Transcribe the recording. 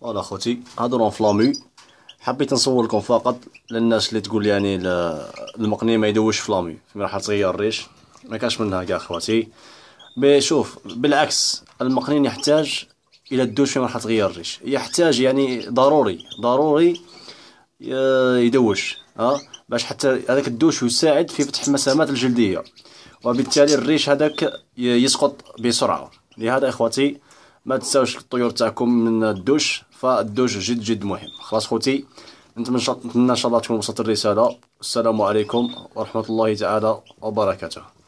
voilà خوتي هادو راهم في la mue حبيت نصور لكم فقط للناس اللي تقول يعني المقني ما يدوش في la mue فين راح تغير الريش. ما كاش منها كاع خواتي بي شوف بالعكس المقنين يحتاج إلى الدوش فين راح تغير الريش. يحتاج يعني ضروري ضروري ي- يدوش ها؟ باش حتى هذاك الدوش يساعد في فتح المسامات الجلدية. وبالتالي الريش هذاك يسقط بسرعة. لهذا أخواتي ما تنساوش الطيور تاعكم من الدوش فالدوش جد جد مهم. خلاص خوتي نتمنى إن شاء الله تكون وصلت الرسالة. السلام عليكم ورحمة الله تعالى وبركاته.